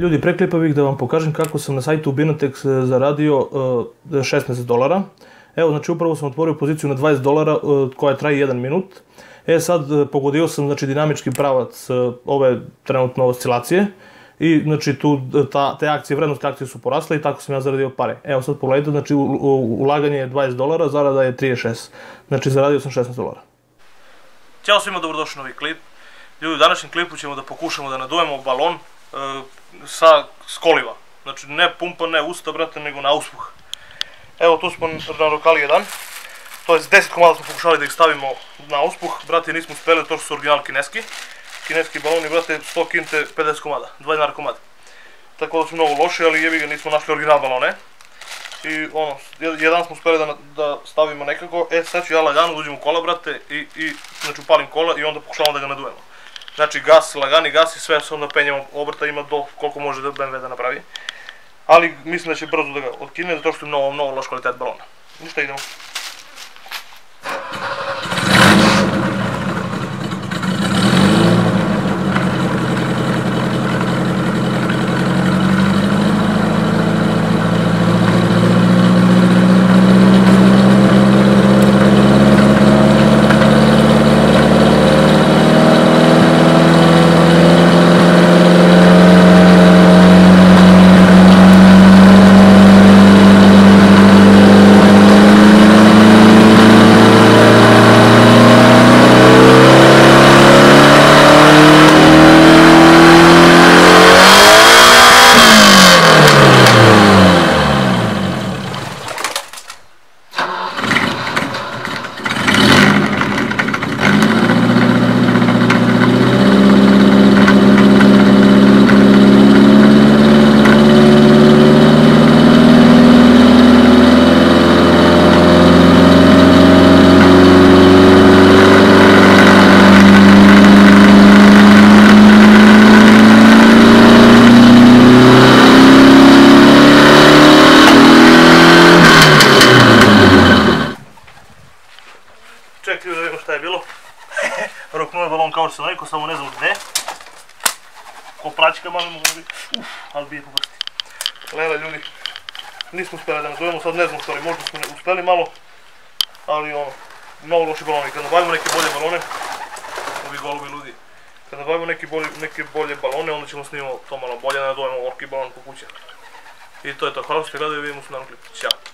Ljudi, pre klipa bih da vam pokažem kako sam na sajtu Binatex e, zaradio uh, 16 dolara. Evo, znači upravo sam otvorio poziciju na 20 dolara uh, koja traje 1 minut. E sad, uh, pogodio sam znači, dinamički pravac ove trenutno oscilacije i znači tu ta, te akcije, vrednosti akcije su porasle i tako sam ja zaradio pare. Evo sad pogledajte, znači u, u, ulaganje je 20 dolara, zarada je 36. Znači zaradio sam 16 dolara. Ćao svima, dobrodošli novi klip. Ljudi, u današnjem klipu ćemo da pokušamo da nadujemo balon sa skoliva. Znači ne pumpa, ne usta, brate, nego na uspuh. Evo tu smo na rokali jedan. To je 10 komada smo pokušali da ih stavimo na uspuh. Brate, nismo uspeli, to su original kineski. Kineski baloni, brate, 100 kinte, 50 komada, 2 dinara komada. Tako da su mnogo loši, ali jebi ga, nismo našli original balone. I ono, jedan smo uspeli da, da stavimo nekako. E, sad ću ja lagano da uđem u kola, brate, i, i znači upalim kola i onda pokušavamo da ga nadujemo. Znači gas, lagani gas i sve se onda penjemo obrta ima do koliko može da BMW da napravi. Ali mislim da će brzo da ga otkine zato što je mnogo, mnogo loš kvalitet balona. Ništa idemo. Čekaj da vidimo šta je bilo. Roknuo je balon kao što sam rekao, samo ne znam gde. Ko praćka malo mogu biti. Uf, ali bije po prsti. Lela ljudi, nismo uspeli da nadujemo, sad ne znam stvari, možda smo uspeli malo, ali ono, mnogo loši baloni. Kad nabavimo neke bolje balone, ovi golubi ludi, kad nabavimo neke bolje, neke bolje balone, onda ćemo snimamo to malo bolje, da nadujemo orki balon po kući. I to je to, hvala što ste gledali, vidimo se na klipu. Ćao.